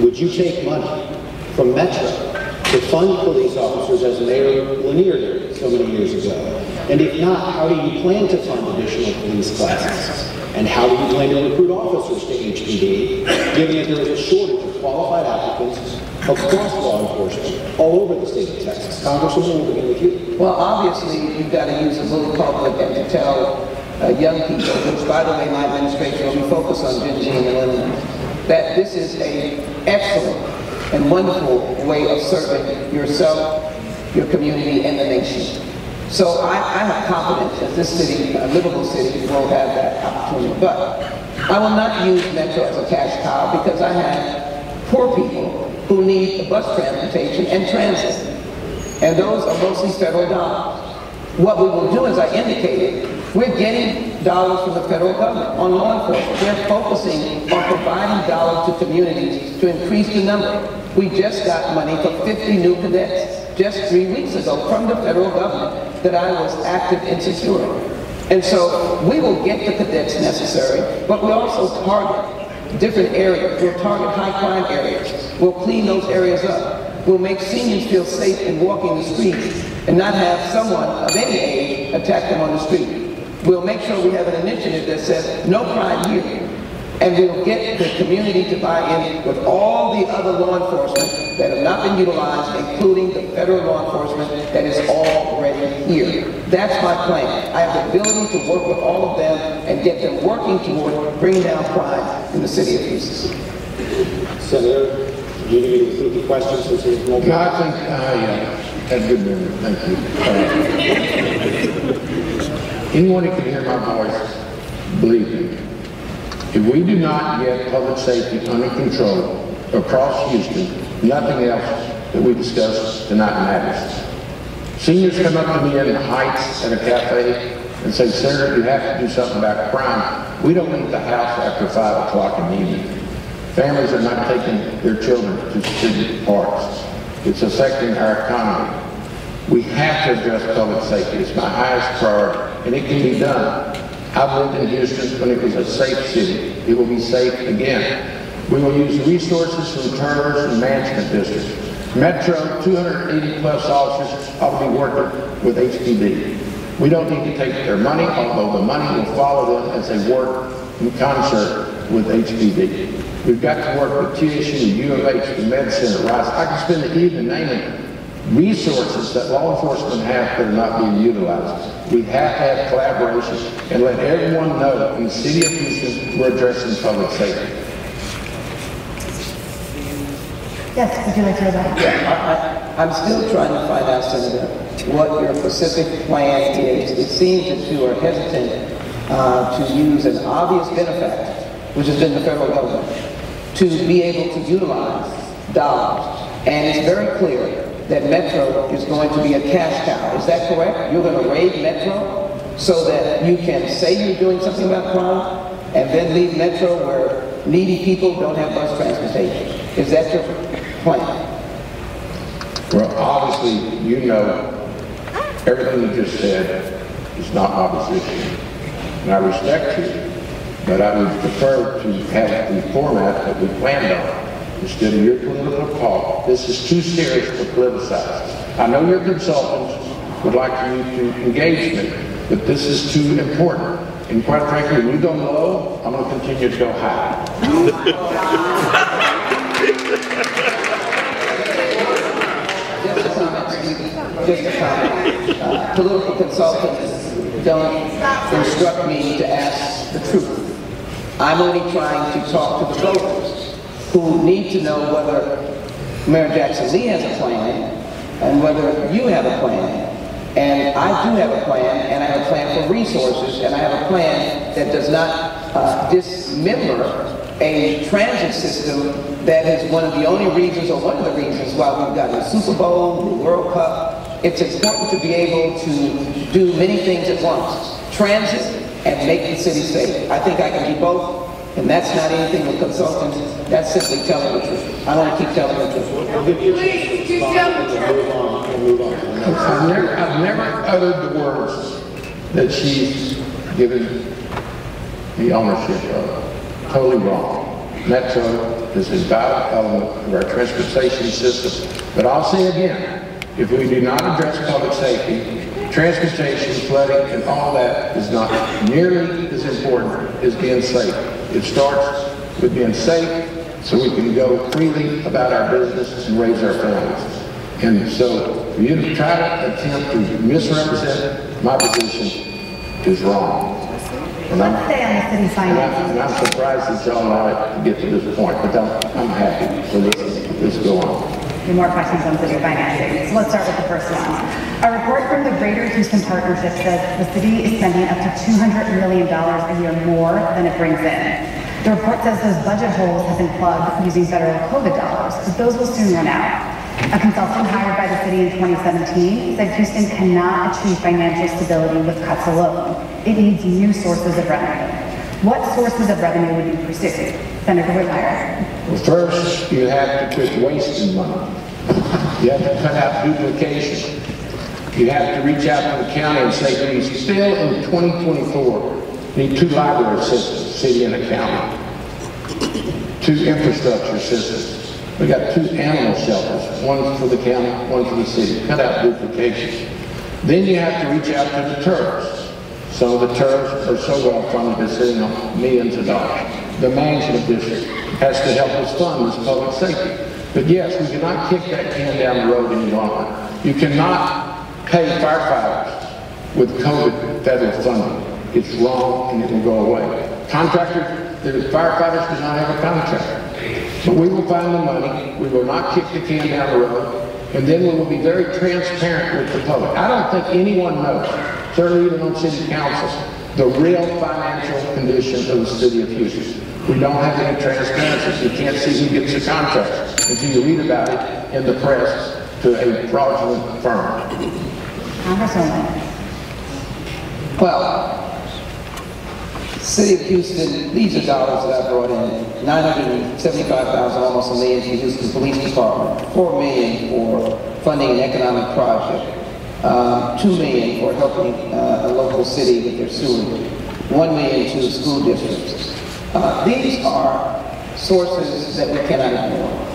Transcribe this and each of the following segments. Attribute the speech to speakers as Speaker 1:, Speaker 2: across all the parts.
Speaker 1: Would you take money from Metro to fund police officers as Mayor Lanier did so many years ago? And if not, how do you plan to fund additional police classes? And how do you plan to recruit officers to HPD, given that there is a shortage of qualified applicants across law enforcement all over the state of Texas? Congresswoman, we'll begin with you.
Speaker 2: Well, obviously, you've got to use a little public and to tell uh, young people, which by the way, my administration will be focused on Gen and millennials, that this is an excellent and wonderful way of serving yourself, your community, and the nation. So I, I have confidence that this city, a livable city, will have that opportunity. But I will not use Metro as a cash cow because I have poor people who need bus transportation and transit. And those are mostly federal dollars. What we will do, as I indicated, we're getting dollars from the federal government on law enforcement. We're focusing on providing dollars to communities to increase the number. We just got money for 50 new cadets just three weeks ago from the federal government that I was active in securing. And so we will get the cadets necessary, but we also target different areas. We'll target high crime areas. We'll clean those areas up. We'll make seniors feel safe in walking the streets and not have someone of any age attack them on the street. We'll make sure we have an initiative that says no crime here. And we'll get the community to buy in with all the other law enforcement that have not been utilized, including the federal law enforcement that is already here. That's my plan. I have the ability to work with all of them and get them working toward bringing down crime in the city of Houston.
Speaker 1: Senator, do you need to repeat the question since there's no...
Speaker 3: No, I think I uh, had good memory. Thank you. Uh, anyone who can hear my voice, believe me, if we do not get public safety under control across Houston, nothing else that we discuss tonight matters. Seniors come up to me in the Heights at a cafe and say, Senator, you have to do something about crime. We don't leave the house after 5 o'clock in the evening. Families are not taking their children to city parks. It's affecting our economy. We have to address public safety. It's my highest priority, and it can be done. I've lived in Houston when it was a safe city. It will be safe again. We will use resources from TIRZs and management districts. Metro, 280 plus officers ought to be working with HPD. We don't need to take their money, although the money will follow them as they work in concert with HPD. We've got to work with TSU, U of H, the Med Center, Rice. I can spend the evening naming resources that law enforcement have that are not being utilized. We have to have collaboration and let everyone know in the city of Houston we're addressing public safety.
Speaker 4: Yes, would you like to go back?
Speaker 2: Yeah, I, am still trying to find out, Senator, what your specific plan is. It seems that you are hesitant uh, to use an obvious benefactor, which has been the federal government, to be able to utilize dollars. And it's very clear that Metro is going to be a cash cow. Is that correct? You're going to raid Metro so that you can say you're doing something about crime and then leave Metro where needy people don't have bus transportation. Is that your plan?
Speaker 3: Well, obviously, you know everything you just said is not my position. And I respect you, but I would prefer to have the format that we planned on instead of your political call. This is too serious to politicize. I know your consultants would like you to engage me, but this is too important. And quite frankly, when you go low, I'm going to continue to go high.
Speaker 2: just a. Uh, political consultants don't instruct me to ask the truth. I'm only trying to talk to the voters who need to know whether Mayor Jackson Lee has a plan and whether you have a plan. And I do have a plan, and I have a plan for resources, and I have a plan that does not uh, dismember a transit system that is one of the only reasons, or one of the reasons why we've got the Super Bowl, the World Cup. It's important to be able to do many things at once. Transit and make the city safe. I think I can do both. And that's not anything with consultants, that's simply telling the truth. I to keep telling the truth.
Speaker 4: Please, keep telling the truth.
Speaker 3: I've never, I've never uttered the words that she's given the ownership of. Totally wrong. Metro is a vital element of our transportation system. But I'll say again, if we do not address public safety, transportation, flooding, and all that is not nearly as important as being safe. It starts with being safe so we can go freely about our business and raise our families. And so for you to try to attempt to misrepresent my position is wrong. And I'm,
Speaker 4: Let's
Speaker 3: and I'm, and I'm surprised that y'all allowed to get to this point, but I'm, I'm happy for this, this go on.
Speaker 4: Few more questions on city finances. So let's start with the first one. A report from the Greater Houston Partnership says the city is spending up to $200 million a year more than it brings in. The report says those budget holes have been plugged using federal COVID dollars, but those will soon run out. A consultant hired by the city in 2017 said Houston cannot achieve financial stability with cuts alone. It needs new sources of revenue. What sources of revenue would you pursue? Senator Whitmire.
Speaker 3: Well, first, you have to quit wasting money. You have to cut out duplication. You have to reach out to the county and say, we still in 2024 need two library systems, city and the county. Two infrastructure systems. We got two animal shelters, one for the county, one for the city. Cut out duplication. Then you have to reach out to the TIRZs. Of the TIRZs are so well funded, they're sitting on millions of dollars. The management district has to help us fund this public safety. But yes, we cannot kick that can down the road any longer. You cannot pay firefighters with COVID federal funding. It's wrong and it will go away. Contractors, the firefighters do not have a contract. But we will find the money, we will not kick the can down the road, and then we will be very transparent with the public. I don't think anyone knows, certainly even on city council, the real financial condition of the city of Houston. We don't have any transparency. You can't see who gets the contracts until you read about it in the press to a fraudulent firm.
Speaker 2: Well, City of Houston, these are dollars that I brought in, 975,000, almost a million for Houston Police Department, 4 million for funding an economic project, uh, 2 million for helping uh, a local city with their sewage, 1 million to school districts. Uh, These are sources that we cannot ignore.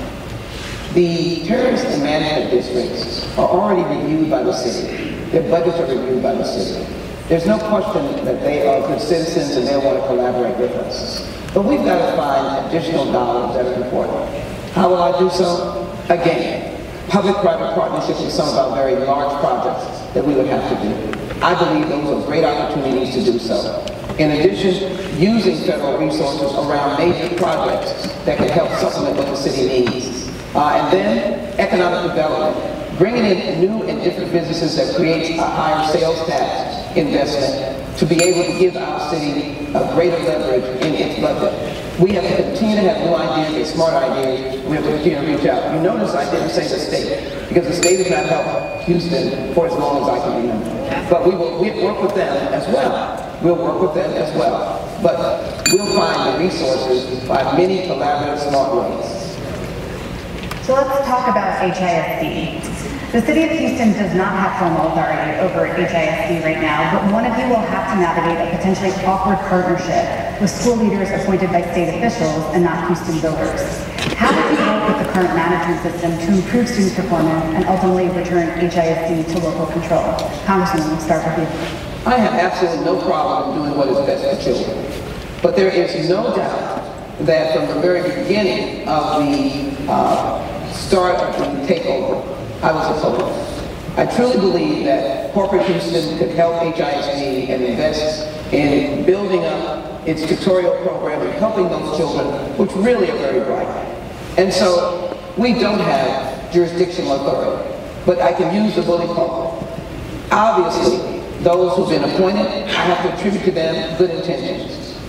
Speaker 2: The TIRZ and management districts are already reviewed by the city. Their budgets are reviewed by the city. There's no question that they are good citizens and they want to collaborate with us. But we've got to find additional dollars that are important. How will I do so? Again, public-private partnerships with some of our very large that we would have to do. I believe those are great opportunities to do so. In addition, using federal resources around major projects that can help supplement what the city needs. Uh, and then economic development, bringing in new and different businesses that creates a higher sales tax investment to be able to give our city a greater leverage in its budget. We have to continue to have new ideas and smart ideas. We have to continue to reach out. You notice I didn't say the state, because the state has not helped Houston for as long as I can remember. But we will we work with them as well. We'll work with them as well. But we'll find the resources by many collaborative, smart ways.
Speaker 4: So let's talk about HISD. The city of Houston does not have formal authority over HISD right now, but one of you will have to navigate a potentially awkward partnership with school leaders appointed by state officials and not Houston voters. How would you work with the current management system to improve student performance and ultimately return HISD to local control? Congressman, we'll start with you.
Speaker 2: I have absolutely no problem doing what is best for children. But there is no doubt that from the very beginning of the uh, start of the takeover, I was a opposed. I truly believe that corporate Houston could help HISD and invest in building up its tutorial program and helping those children, which really are very bright. And so we don't have jurisdictional authority, but I can use the bully pulpit. Obviously, those who've been appointed, I have to attribute to them good intentions.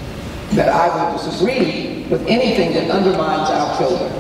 Speaker 2: That I would disagree with anything that undermines our children,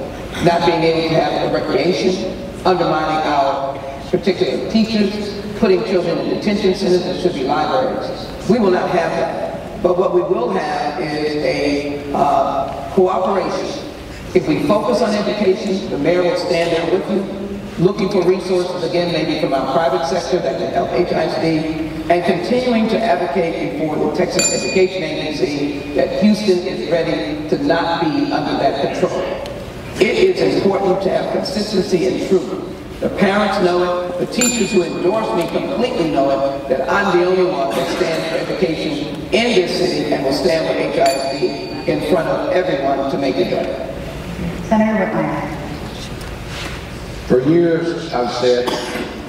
Speaker 2: not being able to have a recreation, undermining our particular teachers, putting children in detention centers that should be libraries. We will not have that. But what we will have is a uh, cooperation. If we focus on education, the mayor will stand there with you, looking for resources, again, maybe from our private sector that can help HISD, and continuing to advocate before the Texas Education Agency that Houston is ready to not be under that control. It is important to have consistency and truth. The parents know it, the teachers who endorse me completely know it, that I'm the only one that stands for education in this city and will stand with HISD in front of everyone to make it better.
Speaker 4: Senator Whitmire.
Speaker 3: For years, I've said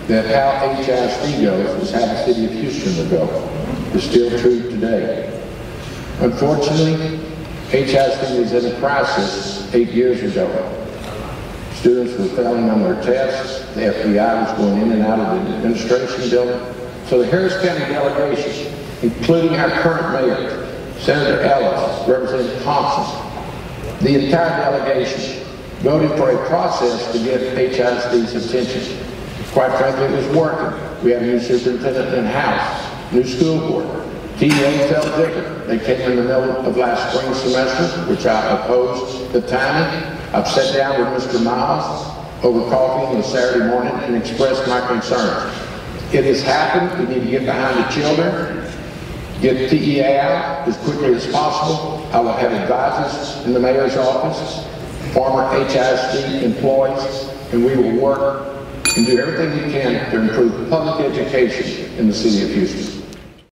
Speaker 3: that how HISD goes is how the city of Houston will go. It's still true today. Unfortunately, HISD was in a crisis eight years ago. Students were failing on their tests, the FBI was going in and out of the administration building. So the Harris County delegation, including our current mayor, Senator Ellis, Representative Thompson, the entire delegation voted for a process to get HISD's attention. Quite frankly, it was working. We have a new superintendent in-house, new school board. TEA felt different. They came in the middle of last spring semester, which I opposed the timing. I've sat down with Mr. Miles over coffee on a Saturday morning and expressed my concerns. It has happened. We need to get behind the children, get TEA out as quickly as possible. I will have advisors in the mayor's office, former HISD employees, and we will work and do everything we can to improve public education in the city of Houston.